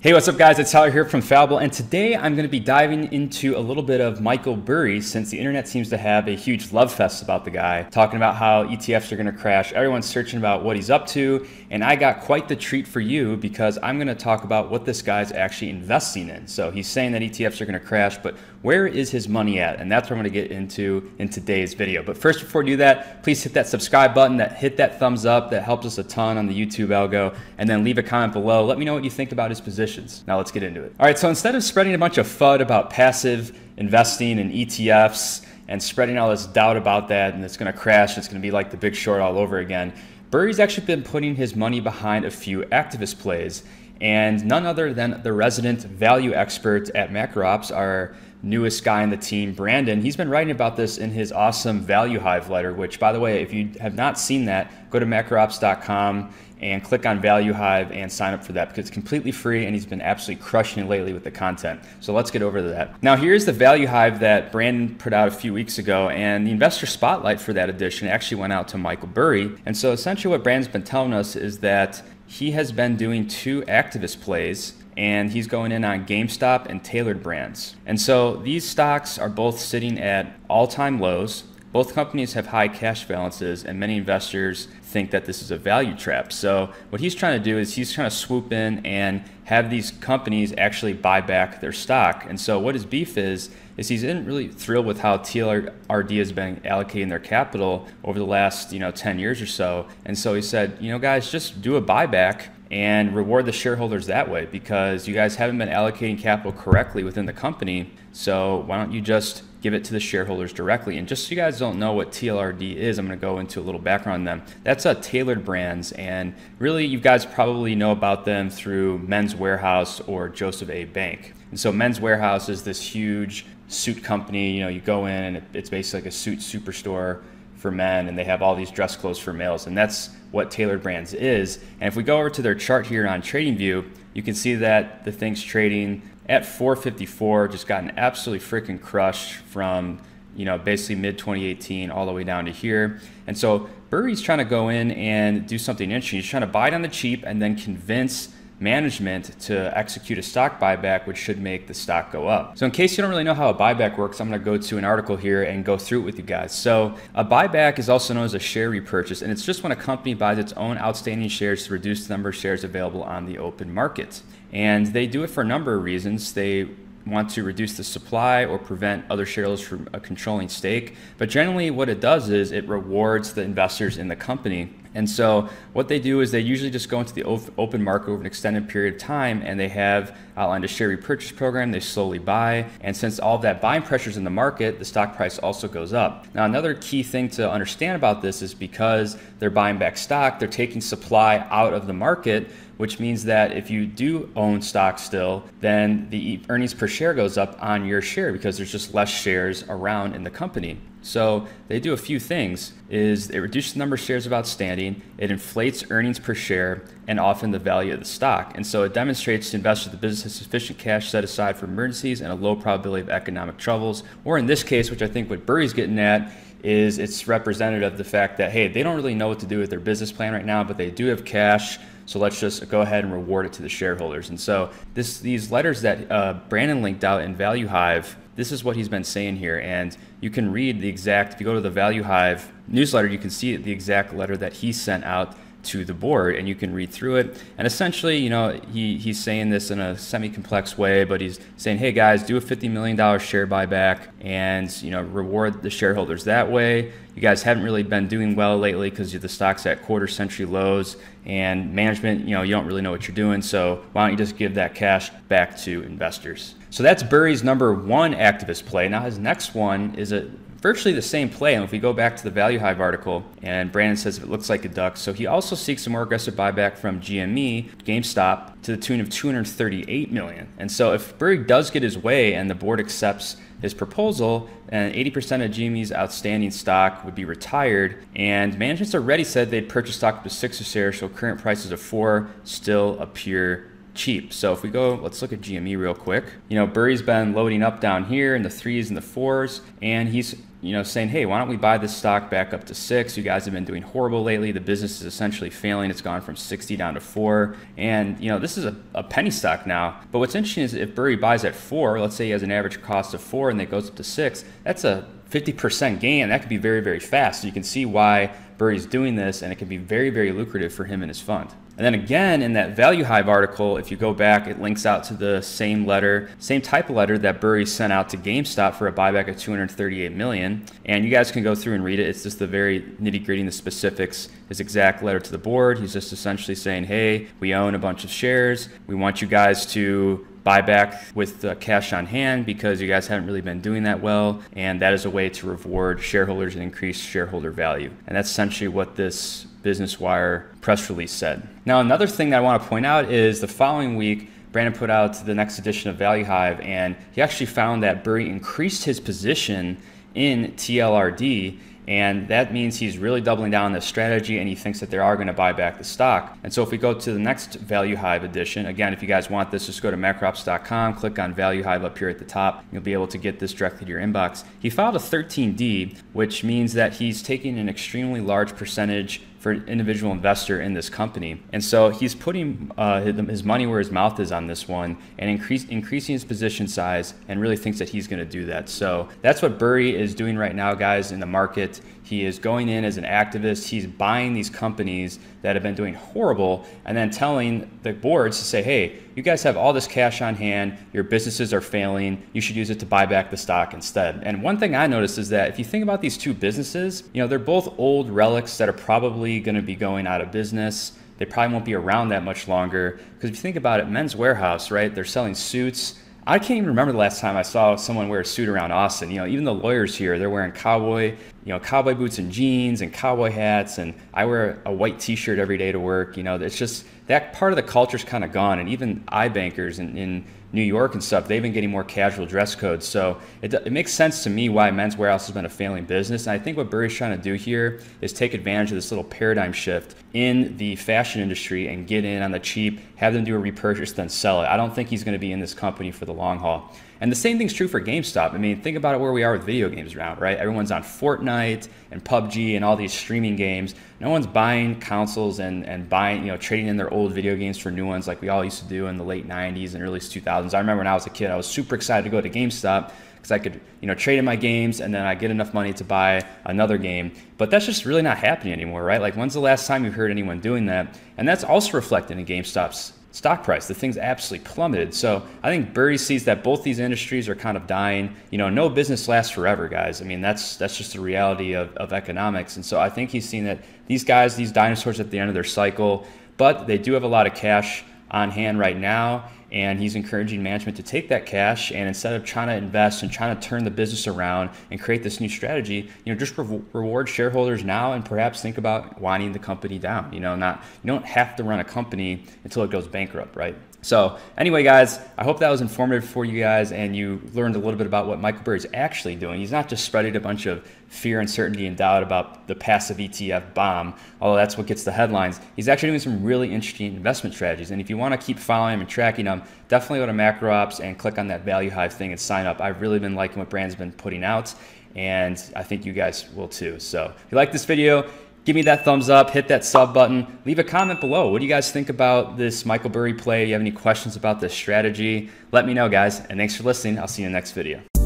Hey, what's up, guys? It's Tyler here from Fallible, and today I'm going to be diving into a little bit of Michael Burry since the internet seems to have a huge love fest about the guy, talking about how ETFs are going to crash. Everyone's searching about what he's up to, and I got quite the treat for you because I'm going to talk about what this guy's actually investing in. So he's saying that ETFs are going to crash, but where is his money at? And that's what I'm going to get into in today's video. But first, before I do that, please hit that subscribe button, that hit that thumbs up, that helps us a ton on the YouTube algo, and then leave a comment below. Let me know what you think about his position Now let's get into it. All right, so instead of spreading a bunch of FUD about passive investing and ETFs and spreading all this doubt about that and it's going to crash, it's going to be like the big short all over again, Burry's actually been putting his money behind a few activist plays. And none other than the resident value expert at MacroOps, our newest guy in the team, Brandon. He's been writing about this in his awesome Value Hive letter, which, by the way, if you have not seen that, go to macroops.com and click on Value Hive and sign up for that because it's completely free and he's been absolutely crushing it lately with the content. So let's get over to that. Now, here's the Value Hive that Brandon put out a few weeks ago, and the investor spotlight for that edition actually went out to Michael Burry. And so essentially, what Brandon's been telling us is that he has been doing two activist plays and he's going in on GameStop and Tailored Brands. And so these stocks are both sitting at all time lows. Both companies have high cash balances, and many investors think that this is a value trap. So, what he's trying to do is he's trying to swoop in and have these companies actually buy back their stock. And so, what his beef is, is he's isn't really thrilled with how TLRD has been allocating their capital over the last you know 10 years or so. And so he said, you know, guys, just do a buyback and reward the shareholders that way because you guys haven't been allocating capital correctly within the company. So why don't you just give it to the shareholders directly? And just so you guys don't know what TLRD is, I'm going to go into a little background on them. That's a tailored brands, and really you guys probably know about them through Men's Wearhouse or Joseph A. Bank. And so Men's Wearhouse is this huge suit company. You know, you go in and it's basically like a suit superstore for men, and they have all these dress clothes for males, and that's what Tailored Brands is. And if we go over to their chart here on TradingView, you can see that the thing's trading at 454, just gotten absolutely freaking crushed from you know basically mid 2018 all the way down to here. And so Burry's trying to go in and do something interesting. He's trying to buy it on the cheap and then convince management to execute a stock buyback, which should make the stock go up. So, in case you don't really know how a buyback works, I'm going to go to an article here and go through it with you guys. So, a buyback is also known as a share repurchase, and it's just when a company buys its own outstanding shares to reduce the number of shares available on the open market. And they do it for a number of reasons. They want to reduce the supply or prevent other shareholders from a controlling stake. But generally, what it does is it rewards the investors in the company and so what they do is they usually just go into the open market over an extended period of time and they have outlined a share repurchase program. They slowly buy. And since all of that buying pressure is in the market, the stock price also goes up. Now, another key thing to understand about this is because they're buying back stock, they're taking supply out of the market, which means that if you do own stock still, then the earnings per share goes up on your share because there's just less shares around in the company. So they do a few things is it reduces the number of shares of outstanding, it inflates earnings per share, and often the value of the stock. And so it demonstrates to investors the business has sufficient cash set aside for emergencies and a low probability of economic troubles. Or in this case, which I think what Burry's getting at, is it's representative of the fact that hey, they don't really know what to do with their business plan right now, but they do have cash. So let's just go ahead and reward it to the shareholders. And so this these letters that uh, Brandon linked out in Value Hive this is what he's been saying here. And you can read the exact, if you go to the Value Hive newsletter, you can see the exact letter that he sent out to the board and you can read through it. And essentially, you know, he, he's saying this in a semi-complex way, but he's saying, hey guys, do a $50 million share buyback and, you know, reward the shareholders that way. You guys haven't really been doing well lately because the stock's at quarter century lows and management, you know, you don't really know what you're doing. So why don't you just give that cash back to investors? So that's Burry's number one activist play. Now his next one is a virtually the same play. And if we go back to the Value Hive article, and Brandon says it looks like a duck, so he also seeks a more aggressive buyback from GME, GameStop, to the tune of 238 million. And so if Burry does get his way and the board accepts his proposal, and 80% of GME's outstanding stock would be retired. And management's already said they'd purchase stock up to six shares, so current prices of four still appear cheap. So if we go, let's look at GME real quick. You know, Burry's been loading up down here in the threes and the fours, and he's you know, saying, hey, why don't we buy this stock back up to six? You guys have been doing horrible lately. The business is essentially failing. It's gone from 60 down to four. And, you know, this is a, a penny stock now. But what's interesting is if Burry buys at four, let's say he has an average cost of four and it goes up to six, that's a 50% gain. That could be very, very fast. So you can see why Burry's doing this, and it can be very, very lucrative for him and his fund. And then again, in that Value Hive article, if you go back, it links out to the same letter, same type of letter that Burry sent out to GameStop for a buyback of 238 million. And you guys can go through and read it. It's just the very nitty gritty, the specifics. His exact letter to the board. He's just essentially saying, "Hey, we own a bunch of shares. We want you guys to buyback with uh, cash on hand because you guys haven't really been doing that well. And that is a way to reward shareholders and increase shareholder value. And that's essentially what this Business Wire press release said. Now, another thing that I want to point out is the following week, Brandon put out the next edition of Value Hive, and he actually found that Burry increased his position in TLRD and that means he's really doubling down on this strategy and he thinks that they are going to buy back the stock. And so if we go to the next Value Hive edition, again, if you guys want this, just go to macroops.com, click on Value Hive up here at the top. You'll be able to get this directly to your inbox. He filed a 13D, which means that he's taking an extremely large percentage for an individual investor in this company. And so he's putting uh, his money where his mouth is on this one and increase, increasing his position size and really thinks that he's going to do that. So that's what Burry is doing right now, guys, in the market. He is going in as an activist. He's buying these companies that have been doing horrible and then telling the boards to say, hey, you guys have all this cash on hand. Your businesses are failing. You should use it to buy back the stock instead. And one thing I noticed is that if you think about these two businesses, you know, they're both old relics that are probably going to be going out of business. They probably won't be around that much longer. Because if you think about it, Men's Wearhouse, right? They're selling suits I can't even remember the last time I saw someone wear a suit around Austin. You know, even the lawyers here, they're wearing cowboy, you know, cowboy boots and jeans and cowboy hats. And I wear a white T-shirt every day to work. You know, it's just that part of the culture's kind of gone. And even iBankers in, in New York and stuff, they've been getting more casual dress codes. So it, it makes sense to me why Men's Wearhouse has been a failing business. And I think what Burry's trying to do here is take advantage of this little paradigm shift in the fashion industry and get in on the cheap, have them do a repurchase, then sell it. I don't think he's going to be in this company for the long haul. And the same thing's true for GameStop. I mean, think about it where we are with video games around, right? Everyone's on Fortnite and PUBG and all these streaming games. No one's buying consoles and, and buying, you know, trading in their old video games for new ones like we all used to do in the late 90s and early 2000s. I remember when I was a kid, I was super excited to go to GameStop because I could, you know, trade in my games and then I get enough money to buy another game. But that's just really not happening anymore, right? Like, when's the last time you've heard anyone doing that? And that's also reflected in GameStop's stock price. The thing's absolutely plummeted. So I think Burry sees that both these industries are kind of dying. You know, no business lasts forever, guys. I mean, that's that's just the reality of, of economics. And so I think he's seen that these guys, these dinosaurs at the end of their cycle, but they do have a lot of cash on hand right now and he's encouraging management to take that cash and instead of trying to invest and trying to turn the business around and create this new strategy you know just re- reward shareholders now and perhaps think about winding the company down you know not you don't have to run a company until it goes bankrupt right so anyway, guys, I hope that was informative for you guys and you learned a little bit about what Michael Burry is actually doing. He's not just spreading a bunch of fear, uncertainty, and doubt about the passive ETF bomb, although that's what gets the headlines. He's actually doing some really interesting investment strategies. And if you want to keep following him and tracking him, Um, definitely go to Macro Ops and click on that Value Hive thing and sign up. I've really been liking what Brand's been putting out, and I think you guys will too. So if you like this video, give me that thumbs up, hit that sub button, leave a comment below. What do you guys think about this Michael Burry play? Do you have any questions about this strategy? Let me know, guys. And thanks for listening. I'll see you in the next video.